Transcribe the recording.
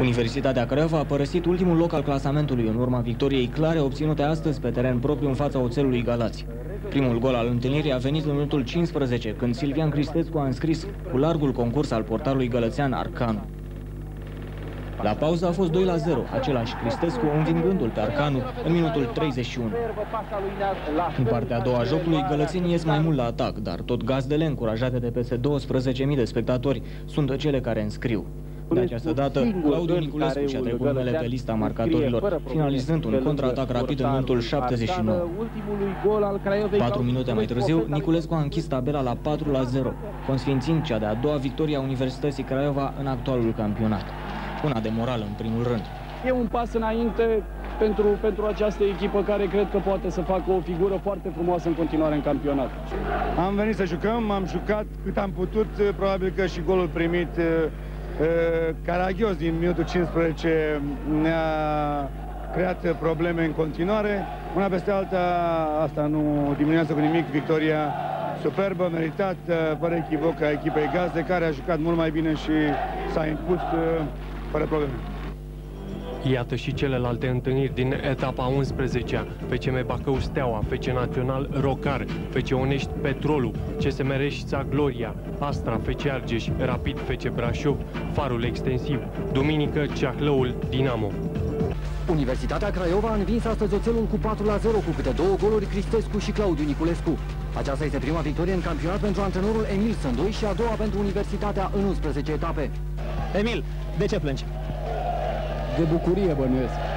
Universitatea Craiova a părăsit ultimul loc al clasamentului în urma victoriei clare obținute astăzi pe teren propriu în fața oțelului Galați. Primul gol al întâlnirii a venit în minutul 15, când Silvian Cristescu a înscris cu largul concurs al portarului gălățean Arcanu. La pauză a fost 2 la 0, același Cristescu învingându-l pe Arcanu în minutul 31. În partea a doua a jocului, gălățenii ies mai mult la atac, dar tot gazdele, încurajate de peste 12.000 de spectatori, sunt cele care înscriu. De această dată, Claudiu Niculescu și-a trecut numele pe lista marcatorilor, finalizând un contraatac rapid în minutul 79. Patru minute mai târziu, Niculescu a închis tabela la 4 la 0, consfințind cea de-a doua victorie a Universității Craiova în actualul campionat. Una de moral în primul rând. E un pas înainte pentru, pentru această echipă care cred că poate să facă o figură foarte frumoasă în continuare în campionat. Am venit să jucăm, am jucat cât am putut, probabil că și golul primit Caragios din minutul 15 ne-a creat probleme în continuare. Una peste alta, asta nu diminuează cu nimic victoria superbă, meritat, fără echivoc a echipei gazde, care a jucat mult mai bine și s-a impus fără probleme. Iată și celelalte întâlniri din etapa 11-a. FCM Bacău Steaua, FC Național Rocar, FC Onești Petrolul, CSM Reșița Gloria, Astra, FC Argeș, Rapid, FC Brașov, Farul Extensiv, Duminică Ceahlăul Dinamo. Universitatea Craiova a învins astăzi oțelul cu 4 la 0 cu câte două goluri Cristescu și Claudiu Niculescu. Aceasta este prima victorie în campionat pentru antrenorul Emil Sândoi și a doua pentru Universitatea în 11 etape. Emil, de ce plângi? De bucurie bănuiesc.